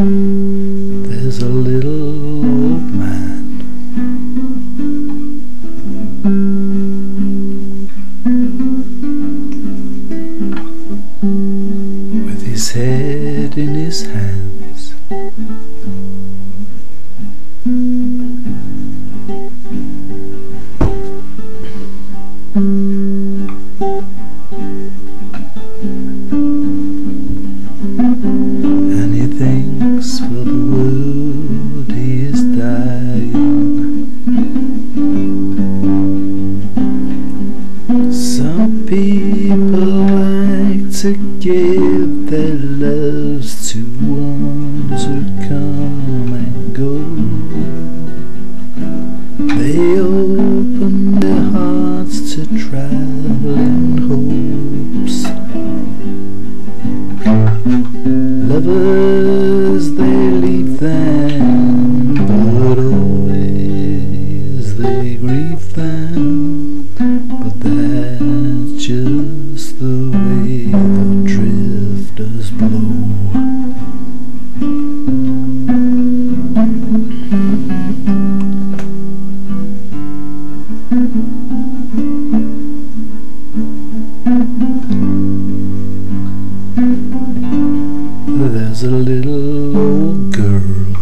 There's a little old man with his head in his hands. People like to give their loves to ones who come and go. They open their hearts to traveling hopes. Lovers, they leave them, but always they grieve them. But that's just the way the drifters blow. There's a little old girl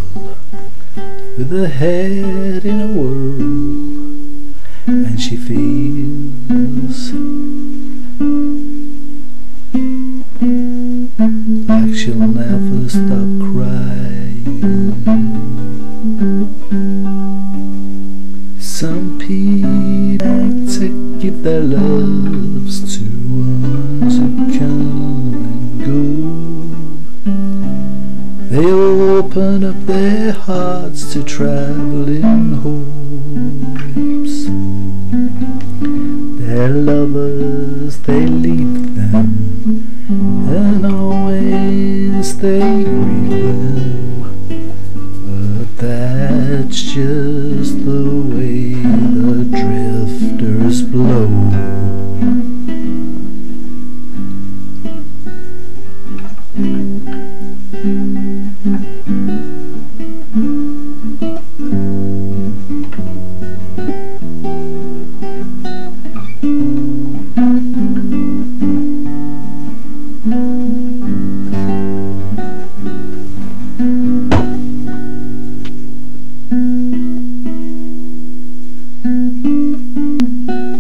with a head in a whirl, and she feels Some people like to give their loves to ones who come and go. They open up their hearts to traveling hopes. Their lovers, they leave them, and always they grieve thank you